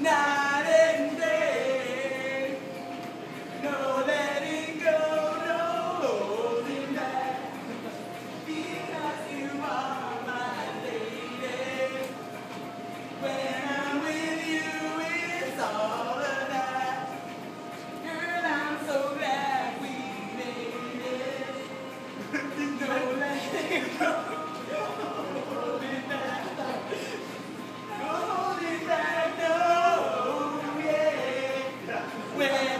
Nah. women